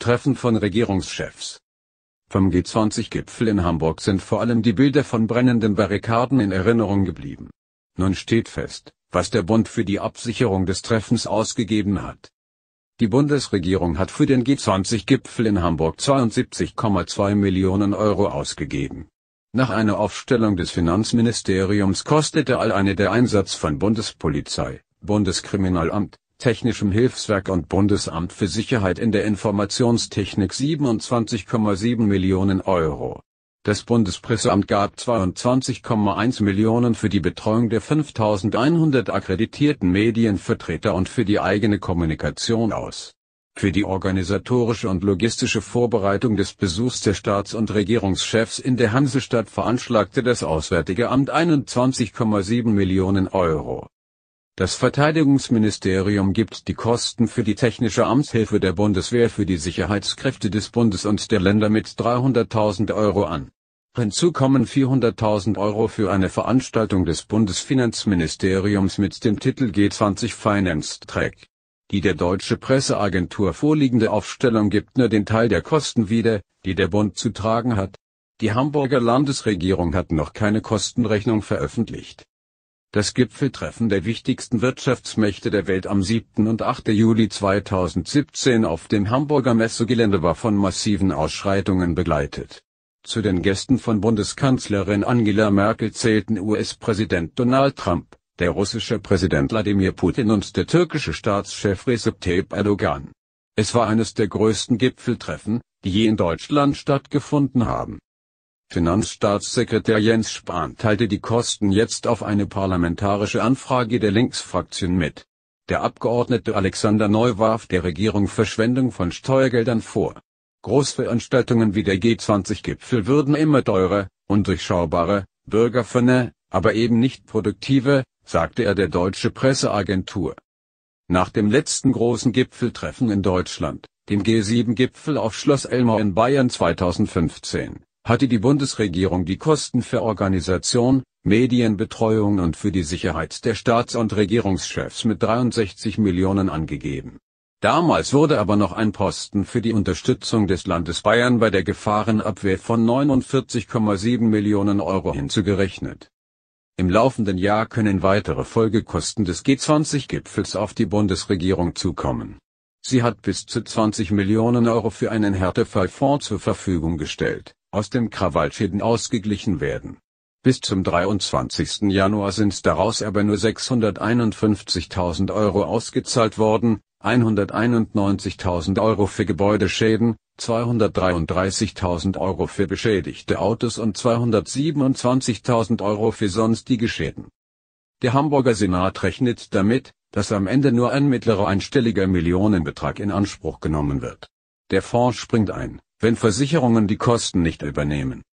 Treffen von Regierungschefs Vom G20-Gipfel in Hamburg sind vor allem die Bilder von brennenden Barrikaden in Erinnerung geblieben. Nun steht fest, was der Bund für die Absicherung des Treffens ausgegeben hat. Die Bundesregierung hat für den G20-Gipfel in Hamburg 72,2 Millionen Euro ausgegeben. Nach einer Aufstellung des Finanzministeriums kostete all eine der Einsatz von Bundespolizei, Bundeskriminalamt, Technischem Hilfswerk und Bundesamt für Sicherheit in der Informationstechnik 27,7 Millionen Euro. Das Bundespresseamt gab 22,1 Millionen für die Betreuung der 5100 akkreditierten Medienvertreter und für die eigene Kommunikation aus. Für die organisatorische und logistische Vorbereitung des Besuchs der Staats- und Regierungschefs in der Hansestadt veranschlagte das Auswärtige Amt 21,7 Millionen Euro das Verteidigungsministerium gibt die Kosten für die technische Amtshilfe der Bundeswehr für die Sicherheitskräfte des Bundes und der Länder mit 300.000 Euro an. Hinzu kommen 400.000 Euro für eine Veranstaltung des Bundesfinanzministeriums mit dem Titel G20 Finance Track. Die der Deutsche Presseagentur vorliegende Aufstellung gibt nur den Teil der Kosten wieder, die der Bund zu tragen hat. Die Hamburger Landesregierung hat noch keine Kostenrechnung veröffentlicht das Gipfeltreffen der wichtigsten Wirtschaftsmächte der Welt am 7. und 8. Juli 2017 auf dem Hamburger Messegelände war von massiven Ausschreitungen begleitet. Zu den Gästen von Bundeskanzlerin Angela Merkel zählten US-Präsident Donald Trump, der russische Präsident Wladimir Putin und der türkische Staatschef Recep Tayyip Erdogan. Es war eines der größten Gipfeltreffen, die je in Deutschland stattgefunden haben Finanzstaatssekretär Jens Spahn teilte die Kosten jetzt auf eine parlamentarische Anfrage der Linksfraktion mit. Der Abgeordnete Alexander Neu warf der Regierung Verschwendung von Steuergeldern vor. Großveranstaltungen wie der G20-Gipfel würden immer teurer, undurchschaubarer, bürgerferne, aber eben nicht produktive, sagte er der Deutsche Presseagentur. Nach dem letzten großen Gipfeltreffen in Deutschland, dem G7-Gipfel auf Schloss Elmau in Bayern 2015, hatte die Bundesregierung die Kosten für Organisation, Medienbetreuung und für die Sicherheit der Staats- und Regierungschefs mit 63 Millionen angegeben. Damals wurde aber noch ein Posten für die Unterstützung des Landes Bayern bei der Gefahrenabwehr von 49,7 Millionen Euro hinzugerechnet. Im laufenden Jahr können weitere Folgekosten des G20-Gipfels auf die Bundesregierung zukommen. Sie hat bis zu 20 Millionen Euro für einen Härtefallfonds zur Verfügung gestellt aus den Krawallschäden ausgeglichen werden. Bis zum 23. Januar sind daraus aber nur 651.000 Euro ausgezahlt worden, 191.000 Euro für Gebäudeschäden, 233.000 Euro für beschädigte Autos und 227.000 Euro für sonstige Schäden. Der Hamburger Senat rechnet damit, dass am Ende nur ein mittlerer einstelliger Millionenbetrag in Anspruch genommen wird. Der Fonds springt ein wenn Versicherungen die Kosten nicht übernehmen